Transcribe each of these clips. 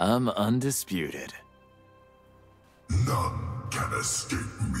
I'm undisputed. None can escape me.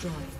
Destroyed.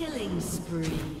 Killing spree.